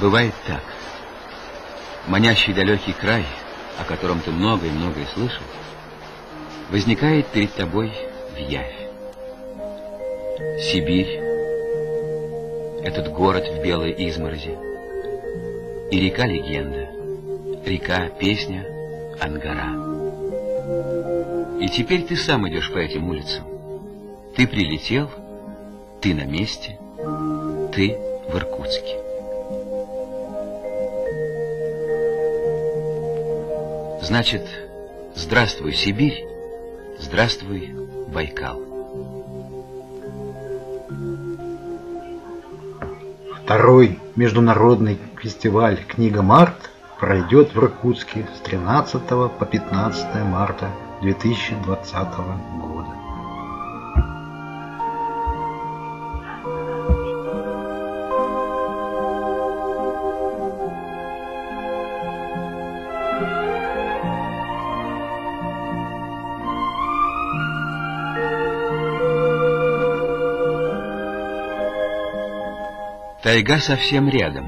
Бывает так. Манящий далекий край, о котором ты много и многое слышал, возникает перед тобой в явь. Сибирь, этот город в белой изморози, и река-легенда, река-песня Ангара. И теперь ты сам идешь по этим улицам. Ты прилетел, ты на месте, ты в Иркутске. Значит, здравствуй, Сибирь, здравствуй, Байкал. Второй международный фестиваль «Книга Март» пройдет в Иркутске с 13 по 15 марта 2020 года. Тайга совсем рядом.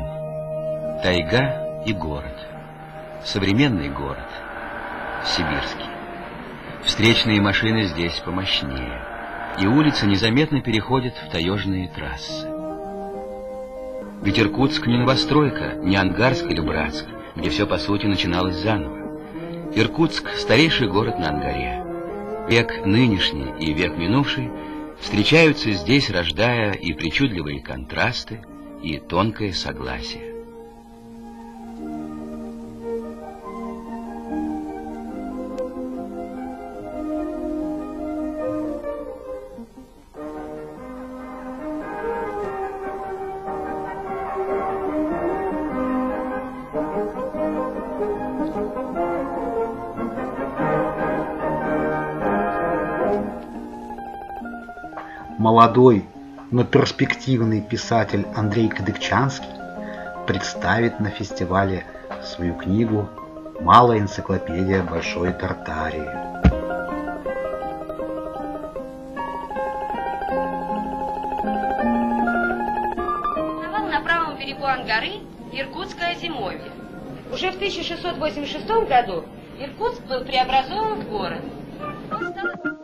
Тайга и город. Современный город. Сибирский. Встречные машины здесь помощнее. И улицы незаметно переходят в таежные трассы. Ведь Иркутск не новостройка, не Ангарск или Братск, где все по сути начиналось заново. Иркутск — старейший город на Ангаре. Век нынешний и век минувший встречаются здесь, рождая и причудливые контрасты, и тонкое согласие. Молодой но перспективный писатель Андрей Кадыкчанский представит на фестивале свою книгу «Малая энциклопедия Большой Тартарии». на правом берегу Ангары Иркутское зимовье. Уже в 1686 году Иркутск был преобразован в город. Он стал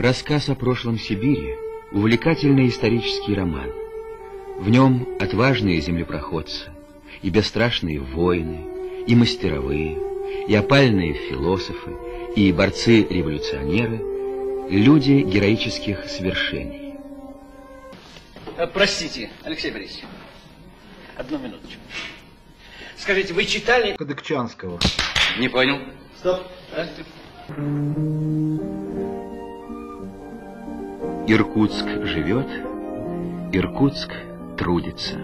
Рассказ о прошлом Сибири — увлекательный исторический роман. В нем отважные землепроходцы, и бесстрашные воины, и мастеровые, и опальные философы, и борцы-революционеры, люди героических свершений. Э, Простите, Алексей Борисович, одну минуточку. Скажите, вы читали... Кадыкчанского. Не понял. Стоп. А? Иркутск живет, Иркутск трудится.